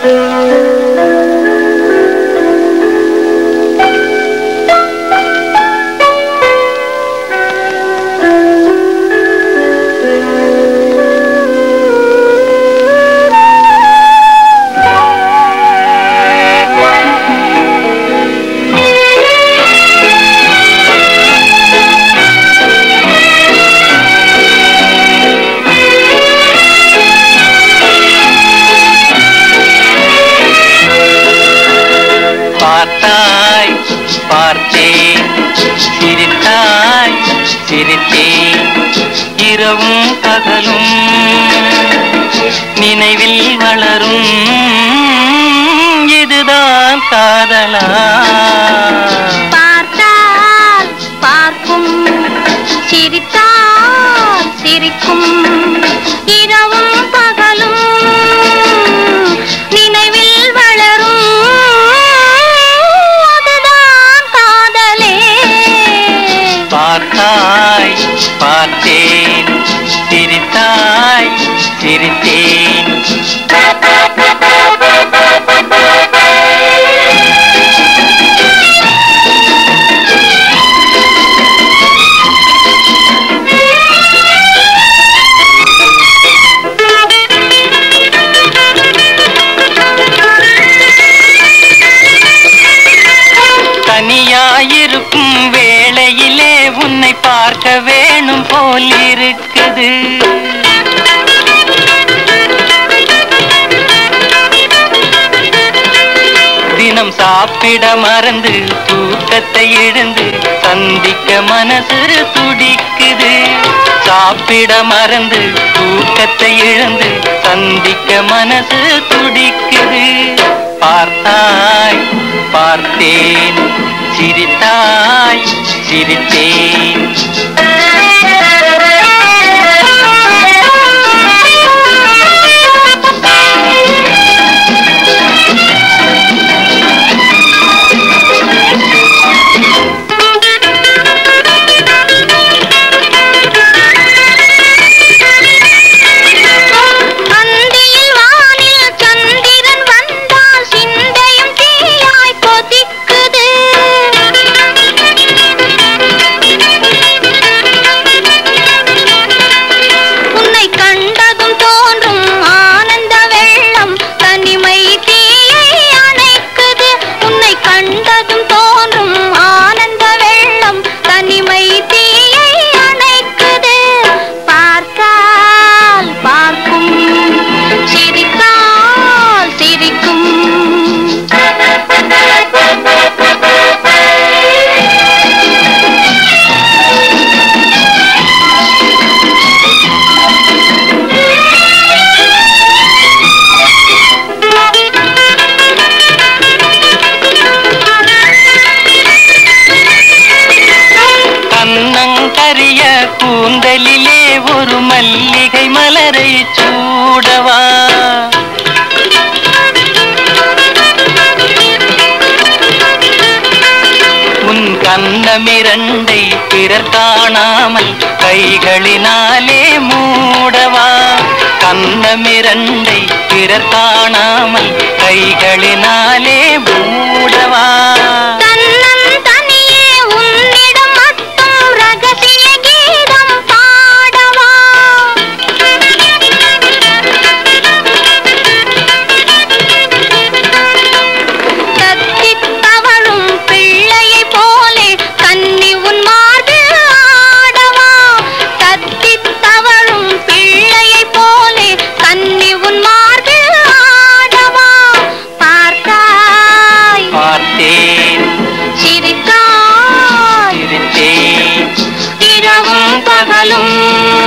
பார்த்தாய் சிரித்தேன் இரவும் பகலும் நினைவில் வளரும். இதுதான் காதலா. பார்த்தால் பார்க்கும் சிரித்தால் சிரிக்கும். தனியாயிருக்கும் வேளையிலே உன்னை பார்க்க வேணும் போல் இருக்குது தினம் சாப்பிட மறந்து தூக்கத்தை இழந்து சந்திக்க மனசு துடிக்குது. சாப்பிட மறந்து தூக்கத்தை இழந்து சந்திக்க மனசு துடிக்குது. பார்த்தாய் பார்த்தேன். சிரித்தாய் சிரித்தேன். ஒரு மல்லிகை மலரை சூடவா? உன் கண்ணமிரண்டை பிறர் காணாமல் கைகளினாலே மூடவா? கண்ணமிரண்டை பிறர் காணாமல் கைகளினாலே மூடவா? நாளும்